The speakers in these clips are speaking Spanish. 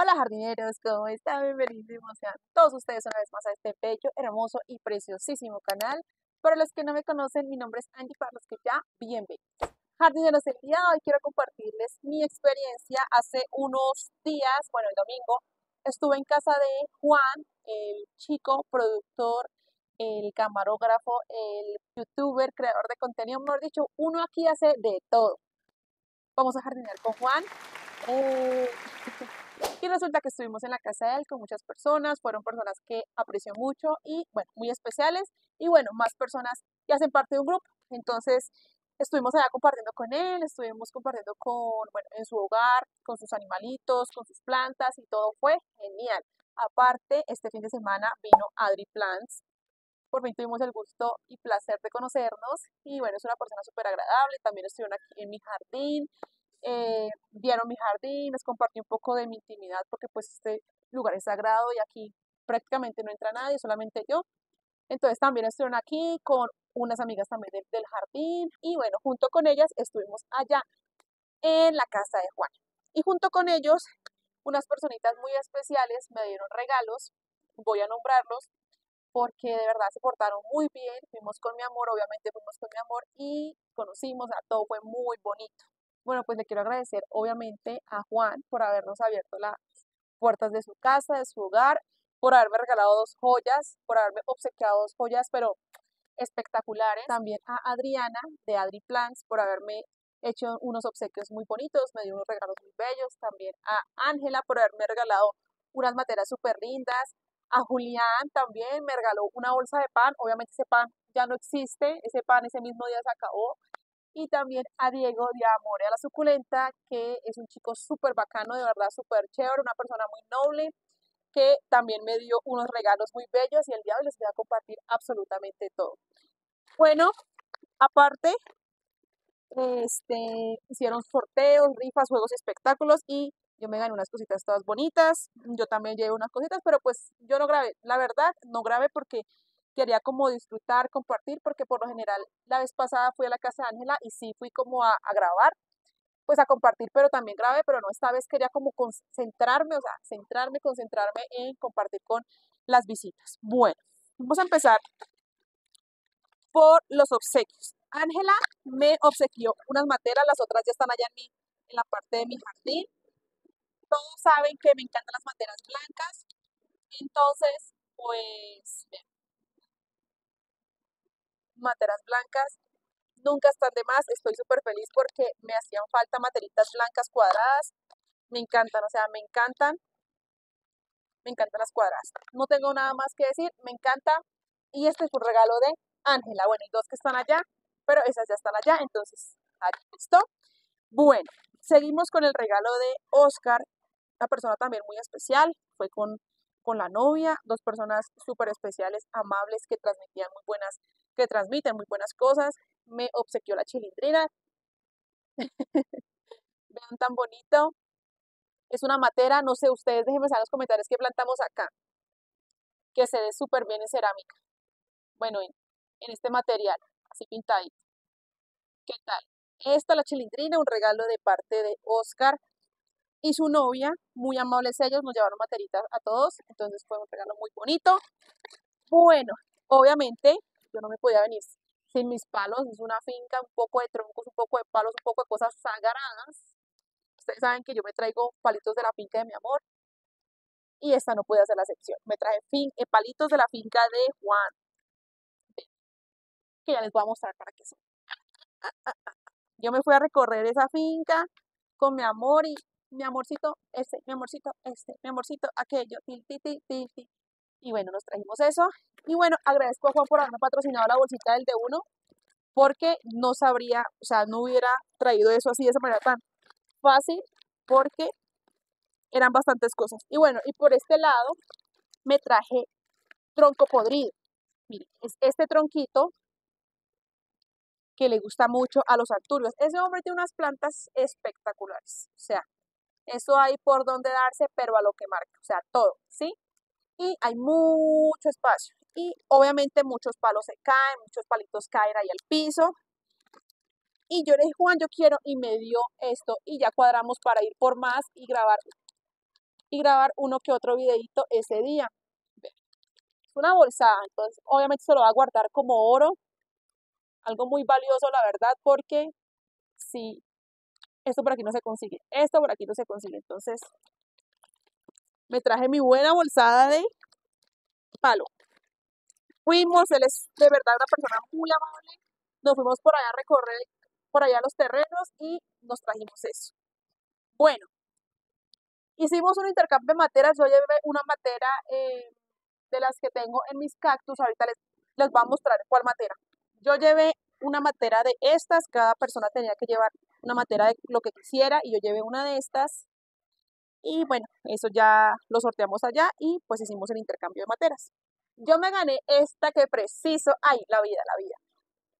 Hola jardineros, ¿cómo están? Bienvenidos sean todos ustedes una vez más a este bello, hermoso y preciosísimo canal. Para los que no me conocen, mi nombre es Angie, para los que ya, bienvenidos. Jardineros, el día de hoy quiero compartirles mi experiencia. Hace unos días, bueno, el domingo, estuve en casa de Juan, el chico productor, el camarógrafo, el youtuber, creador de contenido, mejor dicho, uno aquí hace de todo. Vamos a jardinear con Juan. Eh, y resulta que estuvimos en la casa de él con muchas personas, fueron personas que aprecio mucho y, bueno, muy especiales, y bueno, más personas que hacen parte de un grupo. Entonces, estuvimos allá compartiendo con él, estuvimos compartiendo con, bueno, en su hogar, con sus animalitos, con sus plantas y todo fue genial. Aparte, este fin de semana vino Adri Plants. Por fin tuvimos el gusto y placer de conocernos y bueno, es una persona súper agradable. También estuvieron aquí en mi jardín, eh, vieron mi jardín, les compartí un poco de mi intimidad porque pues este lugar es sagrado y aquí prácticamente no entra nadie, solamente yo. Entonces también estuvieron aquí con unas amigas también del, jardín y bueno, junto con ellas estuvimos allá en la casa de Juan. Y junto con ellos, unas personitas muy especiales me dieron regalos, voy a nombrarlos, porque de verdad se portaron muy bien, fuimos con mi amor, obviamente fuimos con mi amor y conocimos, a todo fue muy bonito. Bueno, pues le quiero agradecer obviamente a Juan por habernos abierto las puertas de su casa, de su hogar, por haberme regalado dos joyas, por haberme obsequiado dos joyas, pero espectaculares. También a Adriana de Adri Plans por haberme hecho unos obsequios muy bonitos, me dio unos regalos muy bellos. También a Ángela por haberme regalado unas materas súper lindas. A Julián también me regaló una bolsa de pan. Obviamente ese pan ya no existe, ese pan ese mismo día se acabó y también a Diego de Amore a la Suculenta, que es un chico súper bacano, de verdad súper chévere, una persona muy noble, que también me dio unos regalos muy bellos y el día de hoy les voy a compartir absolutamente todo. Bueno, aparte, este, hicieron sorteos, rifas, juegos, espectáculos y yo me gané unas cositas todas bonitas, yo también llevo unas cositas, pero pues yo no grabé, la verdad, no grabé porque quería como disfrutar, compartir, porque por lo general la vez pasada fui a la casa de Ángela y sí fui como a, grabar, pues a compartir, pero también grabé, pero no, esta vez quería como concentrarme, o sea, centrarme, concentrarme en compartir con las visitas. Bueno, vamos a empezar por los obsequios. Ángela me obsequió unas materas, las otras ya están allá en, mi, en la parte de mi jardín. Todos saben que me encantan las materas blancas, entonces, pues, materas blancas nunca están de más. Estoy súper feliz porque me hacían falta materitas blancas cuadradas. Me encantan, o sea, me encantan. Me encantan las cuadradas. No tengo nada más que decir, me encanta. Y este es un regalo de Ángela. Bueno, y dos que están allá, pero esas ya están allá, entonces, allí listo. Bueno, seguimos con el regalo de Oscar, una persona también muy especial. Fue con, con la novia, dos personas súper especiales, amables, que transmitían muy buenas que transmiten muy buenas cosas. Me obsequió la chilindrina. Vean tan bonito. Es una matera, no sé, ustedes déjenme saber en los comentarios qué plantamos acá. Que se ve súper bien en cerámica. Bueno, en, en este material, así pintadito. ¿Qué tal? Esta, la chilindrina, un regalo de parte de Oscar y su novia, muy amables ellos, nos llevaron materitas a todos, entonces fue un regalo muy bonito. Bueno, obviamente yo no me podía venir sin mis palos, es una finca, un poco de troncos, un poco de palos, un poco de cosas sagradas. Ustedes saben que yo me traigo palitos de la finca de mi amor y esta no puede ser la excepción. Me traje fin, eh, palitos de la finca de Juan, que ya les voy a mostrar para qué son. Yo me fui a recorrer esa finca con mi amor y mi amorcito, este, mi amorcito, este, mi amorcito, aquello, til, til, y bueno, nos trajimos eso. Y bueno, agradezco a Juan por haberme patrocinado la bolsita del D1, porque no sabría, o sea, no hubiera traído eso así de esa manera tan fácil, porque eran bastantes cosas. Y bueno, y por este lado me traje tronco podrido. Miren, es este tronquito que le gusta mucho a los arturios. Ese hombre tiene unas plantas espectaculares. O sea, eso hay por donde darse, pero a lo que marca. O sea, todo, ¿sí? y hay mucho espacio. Y obviamente muchos palos se caen, muchos palitos caen ahí al piso. Y yo le dije, Juan, yo quiero, y me dio esto, y ya cuadramos para ir por más y grabar y grabar uno que otro videito ese día. Es una bolsada, entonces obviamente se lo va a guardar como oro, algo muy valioso la verdad, porque si esto por aquí no se consigue, esto por aquí no se consigue, entonces me traje mi buena bolsada de palo. Fuimos, él es de verdad una persona muy amable, nos fuimos por allá a recorrer por allá los terrenos y nos trajimos eso. Bueno, hicimos un intercambio de materas, yo llevé una matera eh, de las que tengo en mis cactus, ahorita les, les voy a mostrar cuál matera. Yo llevé una matera de estas, cada persona tenía que llevar una matera de lo que quisiera y yo llevé una de estas. Y bueno, eso ya lo sorteamos allá y pues hicimos el intercambio de materas. Yo me gané esta que preciso, ay, la vida, la vida.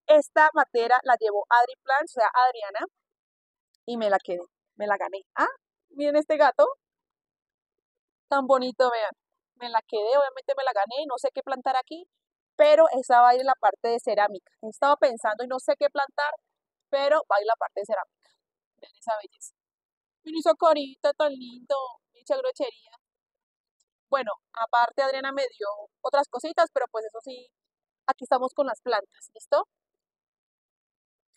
Esta matera la llevó Adri o sea, Adriana, y me la quedé, me la gané. Ah, miren este gato, tan bonito, vean. Me la quedé, obviamente me la gané, no sé qué plantar aquí, pero esa va a ir en la parte de cerámica. He estado pensando y no sé qué plantar, pero va la parte de cerámica. Vean esa belleza. Mira esa carita tan lindo, dicha grochería. Bueno, aparte Adriana me dio otras cositas, pero pues eso sí, aquí estamos con las plantas, ¿listo?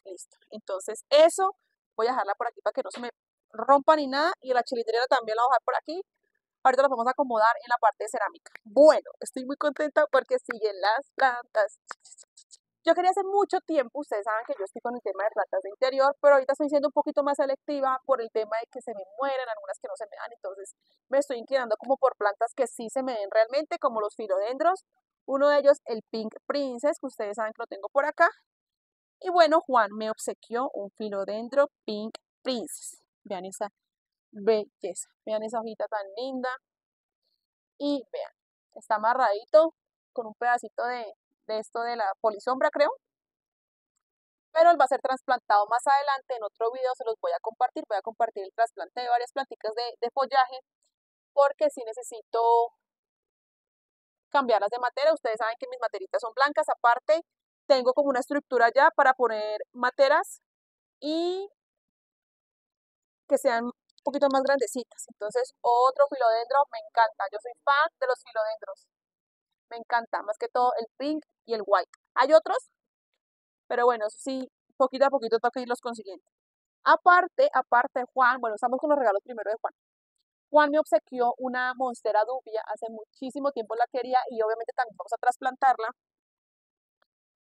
Listo. Entonces, eso voy a dejarla por aquí para que no se me rompa ni nada. Y la chilindrina también la voy a dejar por aquí. Ahorita la vamos a acomodar en la parte de cerámica. Bueno, estoy muy contenta porque siguen las plantas. Yo quería hace mucho tiempo, ustedes saben que yo estoy con el tema de plantas de interior, pero ahorita estoy siendo un poquito más selectiva por el tema de que se me mueren, algunas que no se me dan, entonces me estoy inclinando como por plantas que sí se me den realmente, como los filodendros, uno de ellos el Pink Princess, que ustedes saben que lo tengo por acá, y bueno, Juan me obsequió un filodendro Pink Princess. Vean esa belleza. Vean esa hojita tan linda. Y vean, está amarradito con un pedacito de, esto de la polisombra, creo. Pero él va a ser trasplantado más adelante. En otro video se los voy a compartir. Voy a compartir el trasplante de varias plantitas de, follaje. Porque si necesito cambiarlas de materia. Ustedes saben que mis materitas son blancas. Aparte, tengo como una estructura ya para poner materas y que sean un poquito más grandecitas. Entonces, otro filodendro me encanta. Yo soy fan de los filodendros. Me encanta, más que todo el pink y el white. Hay otros, pero bueno, eso sí, poquito a poquito que irlos consiguiendo. Aparte, aparte, Juan, bueno, estamos con los regalos primero de Juan. Juan me obsequió una monstera dubia, hace muchísimo tiempo la quería y obviamente también vamos a trasplantarla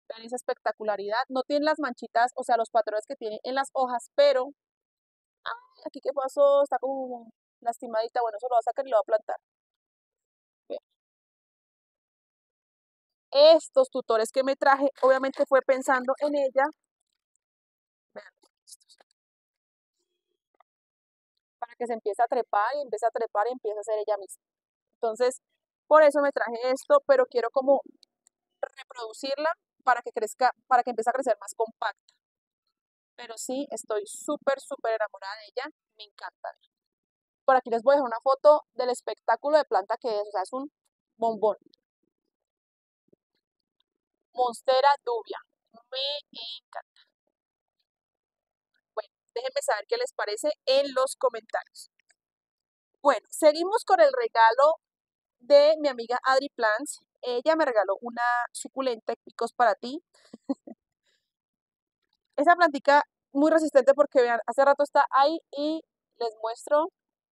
Vean esa espectacularidad. No tiene las manchitas, o sea, los patrones que tiene en las hojas, pero... Ay, aquí qué pasó, está como lastimadita. Bueno, eso lo va a sacar y lo va a plantar. Estos tutores que me traje, obviamente fue pensando en ella. Para que se empiece a trepar y empiece a trepar y empiece a hacer ella misma. Entonces, por eso me traje esto, pero quiero como reproducirla para que crezca, para que empiece a crecer más compacta. Pero sí, estoy súper, súper enamorada de ella. Me encanta. Por aquí les voy a dejar una foto del espectáculo de planta que es. O sea, es un bombón. Monstera dubia. Me encanta. Bueno, déjenme saber qué les parece en los comentarios. Bueno, seguimos con el regalo de mi amiga Adri Plants. Ella me regaló una suculenta picos para ti. Esa plantica muy resistente porque vean, hace rato está ahí y les muestro,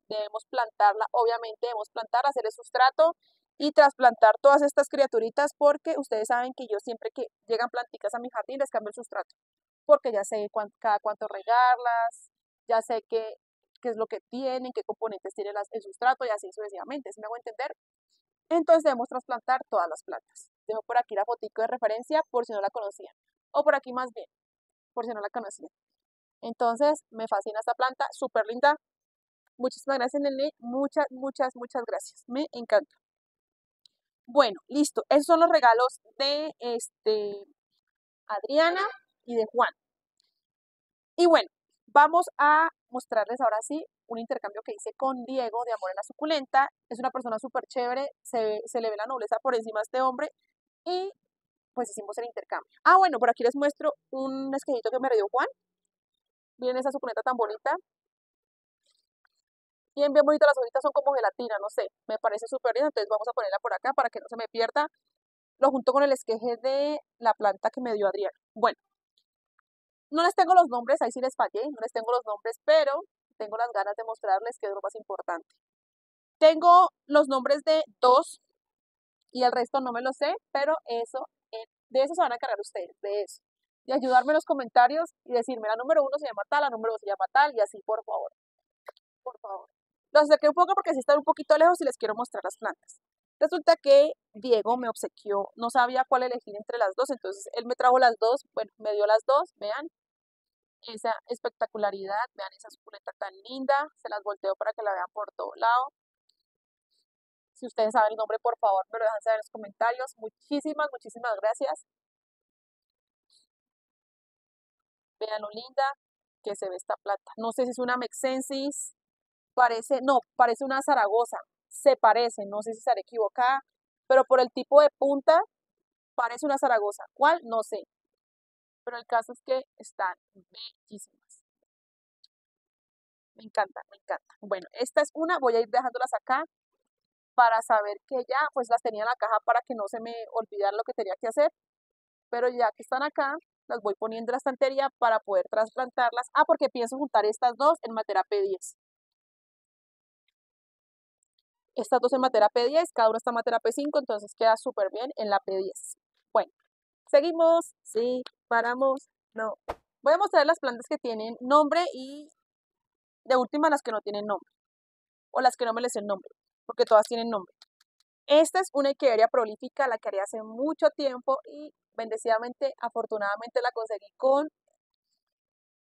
debemos plantarla, obviamente debemos plantar, hacer el sustrato y trasplantar todas estas criaturitas porque ustedes saben que yo siempre que llegan planticas a mi jardín les cambio el sustrato porque ya sé cada cuánto regarlas, ya sé qué, qué es lo que tienen, qué componentes tiene el sustrato y así sucesivamente, si me hago entender. Entonces debemos trasplantar todas las plantas. Dejo por aquí la fotico de referencia por si no la conocían. O por aquí más bien, por si no la conocían. Entonces, me fascina esta planta, súper linda. Muchísimas gracias, Nelly. Muchas, muchas, muchas gracias. Me encanta. Bueno, listo. Esos son los regalos de este, Adriana y de Juan. Y bueno, vamos a mostrarles ahora sí un intercambio que hice con Diego de Amor en la Suculenta. Es una persona súper chévere, se, le ve la nobleza por encima de este hombre y pues hicimos el intercambio. Ah, bueno, por aquí les muestro un esquejito que me dio Juan. Miren esa suculenta tan bonita. Bien, bien bonitas las hojitas, son como gelatina, no sé, me parece súper bien, entonces vamos a ponerla por acá para que no se me pierda. Lo junto con el esqueje de la planta que me dio Adriana. Bueno, no les tengo los nombres, ahí sí les fallé, no les tengo los nombres, pero tengo las ganas de mostrarles que es lo más importante. Tengo los nombres de dos y el resto no me lo sé, pero eso, eh, de eso se van a cargar ustedes, de eso. De ayudarme en los comentarios y decirme, la número uno se llama tal, la número dos se llama tal, y así, por favor. Por favor. Los acerqué un poco porque si están un poquito lejos y les quiero mostrar las plantas. Resulta que Diego me obsequió, no sabía cuál elegir entre las dos, entonces él me trajo las dos, bueno, me dio las dos, vean, esa espectacularidad, vean esa suculenta tan linda, se las volteo para que la vean por todo lado. Si ustedes saben el nombre, por favor, me lo dejan saber en los comentarios. Muchísimas, muchísimas gracias. Vean lo linda que se ve esta planta. No sé si es una Mexensis, parece, no, parece una Zaragoza. Se parece, no sé si estaré equivocada, pero por el tipo de punta parece una Zaragoza. ¿Cuál? No sé. Pero el caso es que están bellísimas. Me encanta, me encanta. Bueno, esta es una, voy a ir dejándolas acá para saber que ya pues las tenía en la caja para que no se me olvidara lo que tenía que hacer. Pero ya que están acá, las voy poniendo en la estantería para poder trasplantarlas. Ah, porque pienso juntar estas dos en Matera P10. Estas dos en Matera P10, cada una está en Matera P5, entonces queda súper bien en la P10. Bueno, seguimos, sí, paramos, no. Voy a mostrar las plantas que tienen nombre y de última las que no tienen nombre. O las que no me les el nombre porque todas tienen nombre. Esta es una Echeveria prolífica, la que haría hace mucho tiempo y bendecidamente, afortunadamente la conseguí con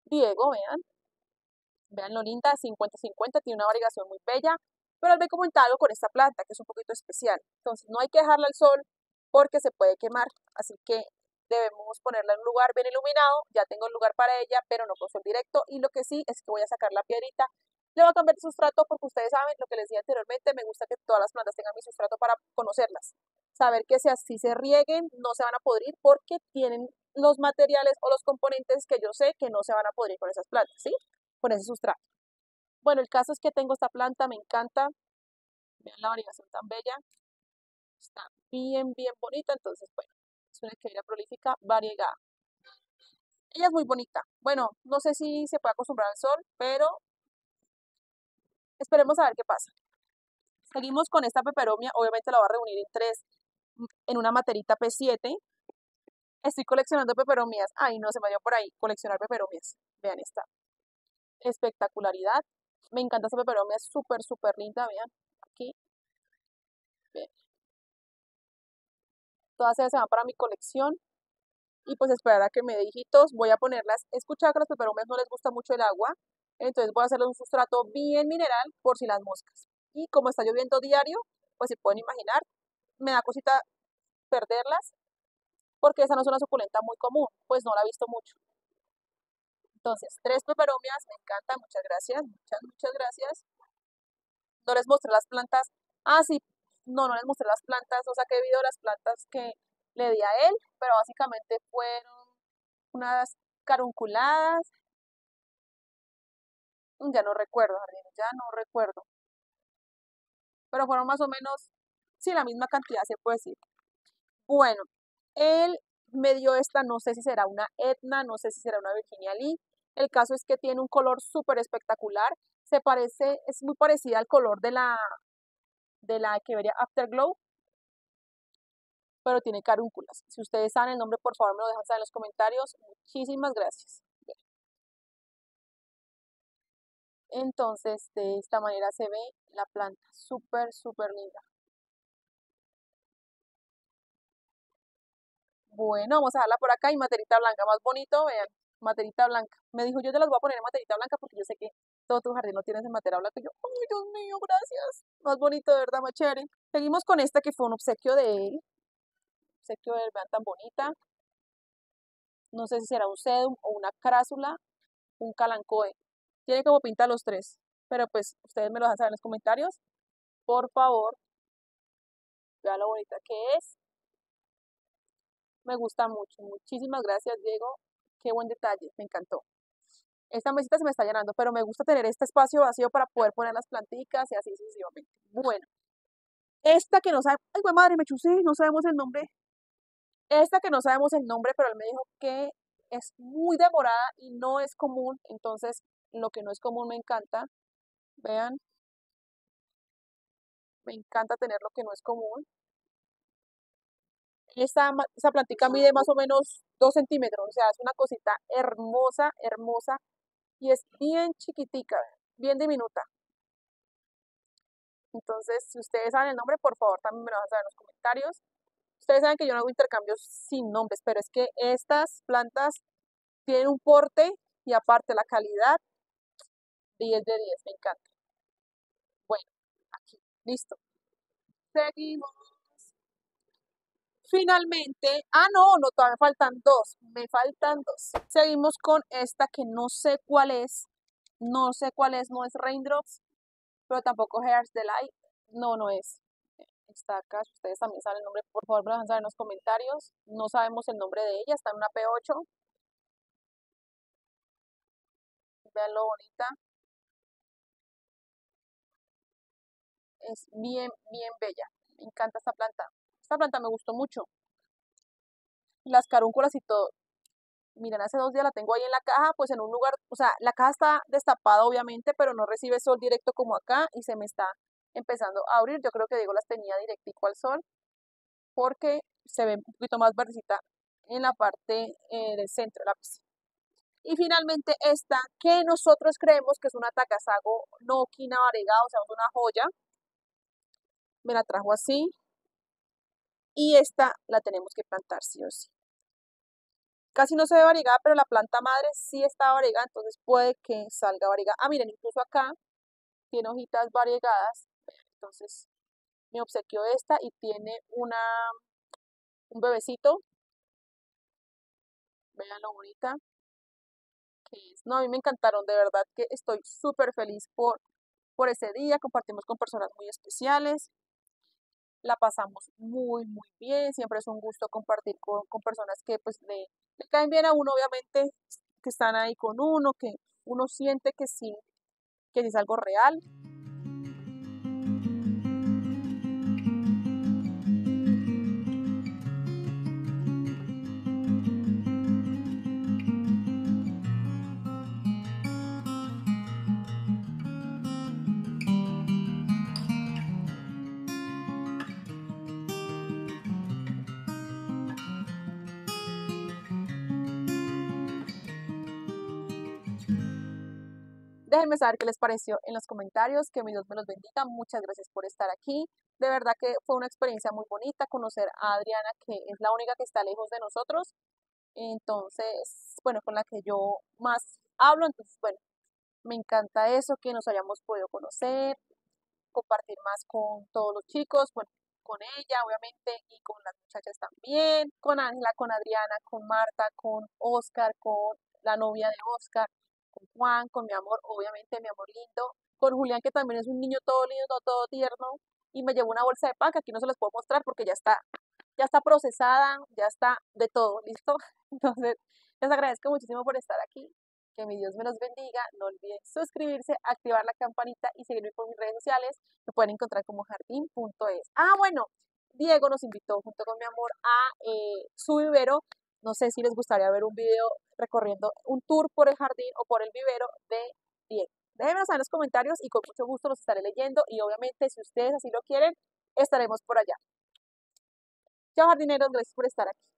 Diego, vean. Vean lo linda, 50-50, tiene una variegación muy bella, pero él ve comentado con esta planta, que es un poquito especial. Entonces no hay que dejarla al sol porque se puede quemar, así que debemos ponerla en un lugar bien iluminado. Ya tengo el lugar para ella, pero no con sol directo. Y lo que sí es que voy a sacar la piedrita le voy a cambiar de sustrato porque ustedes saben lo que les dije anteriormente, me gusta que todas las plantas tengan mi sustrato para conocerlas. Saber que si así se rieguen, no se van a podrir porque tienen los materiales o los componentes que yo sé que no se van a podrir con esas plantas, ¿sí? Con ese sustrato. Bueno, el caso es que tengo esta planta, me encanta. Vean la variación tan bella. Está bien, bien bonita, entonces, bueno, es una equidria prolífica variegada. Ella es muy bonita. Bueno, no sé si se puede acostumbrar al sol, pero Esperemos a ver qué pasa. Seguimos con esta peperomia, obviamente la voy a reunir en tres, en una materita P7. Estoy coleccionando peperomias. Ay, no, se me dio por ahí, coleccionar peperomias. Vean esta. Espectacularidad. Me encanta esta peperomia, es súper, súper linda, vean. Aquí. Todas ellas se van para mi colección. Y pues esperar a que me dé hijitos. Voy a ponerlas. He que a las peperomias no les gusta mucho el agua. Entonces voy a hacerle un sustrato bien mineral por si las moscas. Y como está lloviendo diario, pues se pueden imaginar, me da cosita perderlas, porque esa no es una suculenta muy común, pues no la he visto mucho. Entonces, tres peperomias, me encanta, muchas gracias, muchas, muchas gracias. No les mostré las plantas. Ah, sí, no, no les mostré las plantas, o sea, que he video las plantas que le di a él, pero básicamente fueron unas carunculadas, ya no recuerdo, ya no recuerdo. Pero fueron más o menos, sí, la misma cantidad se puede decir. Bueno, él me dio esta, no sé si será una Etna, no sé si será una Virginia Lee. El caso es que tiene un color súper espectacular. Se parece, es muy parecida al color de la, de la que vería Afterglow, pero tiene carúnculas. Si ustedes saben el nombre, por favor me lo dejan saber en los comentarios. Muchísimas gracias. Entonces, de esta manera se ve la planta, súper, súper linda. Bueno, vamos a dejarla por acá y materita blanca, más bonito, vean, materita blanca. Me dijo, yo te las voy a poner en materita blanca porque yo sé que todo tu jardín lo tienes en materia blanca. Y yo, ay, Dios mío, gracias. Más bonito, de verdad, más chévere. Seguimos con esta que fue un obsequio de él. Obsequio de él, vean, tan bonita. No sé si será un sedum o una crásula, un calancoe. Tiene como pinta los tres. Pero pues ustedes me lo dejan saber en los comentarios. Por favor. Vean lo bonita que es. Me gusta mucho. Muchísimas gracias, Diego. Qué buen detalle. Me encantó. Esta mesita se me está llenando, pero me gusta tener este espacio vacío para poder poner las plantitas y así sucesivamente. Bueno, esta que no sabe, ay, madre, me chusé, no sabemos el nombre. Esta que no sabemos el nombre, pero él me dijo que es muy demorada y no es común, entonces lo que no es común me encanta. Vean, me encanta tener lo que no es común. Esta, esa plantica mide más o menos 2 centímetros, o sea, es una cosita hermosa, hermosa, y es bien chiquitica, bien diminuta. Entonces, si ustedes saben el nombre, por favor también me lo van a saber en los comentarios. Ustedes saben que yo no hago intercambios sin nombres, pero es que estas plantas tienen un porte y aparte la calidad, 10 de 10, me encanta. Bueno, aquí, listo. Seguimos. Finalmente, ah no, no, todavía faltan dos, me faltan dos. Seguimos con esta que no sé cuál es, no sé cuál es, no es Raindrops, pero tampoco Hairs Delight, no, no es. Está acá, si ustedes también saben el nombre, por favor me lo dejan saber en los comentarios. No sabemos el nombre de ella, está en una P8. Vean lo bonita. Es bien, bien bella. Me encanta esta planta. Esta planta me gustó mucho. Las carúnculas y todo. Miren, hace dos días la tengo ahí en la caja, pues en un lugar, o sea, la caja está destapada obviamente, pero no recibe sol directo como acá y se me está empezando a abrir. Yo creo que Diego las tenía directico al sol porque se ve un poquito más verdecita en la parte eh, del centro de la. Y finalmente esta, que nosotros creemos que es una tacasago no variegada, o sea, una joya. Me la trajo así. Y esta la tenemos que plantar sí o sí. Casi no se ve variegada, pero la planta madre sí está variegada, entonces puede que salga variegada. Ah, miren, incluso acá tiene hojitas variegadas. Entonces me obsequió esta y tiene una un bebecito. Vean lo bonita que es. No, a mí me encantaron, de verdad que estoy súper feliz por, por ese día. Compartimos con personas muy especiales la pasamos muy, muy bien. Siempre es un gusto compartir con, personas que pues le, le, caen bien a uno, obviamente, que están ahí con uno, que uno siente que sí, que sí es algo real. Déjenme saber qué les pareció en los comentarios, que mi Dios me los bendiga. Muchas gracias por estar aquí. De verdad que fue una experiencia muy bonita conocer a Adriana, que es la única que está lejos de nosotros. Entonces, bueno, con la que yo más hablo. Entonces, bueno, me encanta eso, que nos hayamos podido conocer, compartir más con todos los chicos, bueno, con ella, obviamente, y con las muchachas también, con Ángela, con Adriana, con Marta, con Oscar, con la novia de Oscar con Juan, con mi amor, obviamente mi amor lindo, con Julián, que también es un niño todo lindo, todo tierno, y me llevó una bolsa de pan que aquí no se las puedo mostrar porque ya está, ya está procesada, ya está de todo, ¿listo? Entonces, les agradezco muchísimo por estar aquí. Que mi Dios me los bendiga. No olviden suscribirse, activar la campanita y seguirme por mis redes sociales. Me pueden encontrar como jardín.es. Ah, bueno, Diego nos invitó junto con mi amor a eh, su vivero no sé si les gustaría ver un video recorriendo un tour por el jardín o por el vivero de Diego. Déjenme saber en los comentarios y con mucho gusto los estaré leyendo y obviamente si ustedes así lo quieren, estaremos por allá. Chao jardineros, gracias por estar aquí.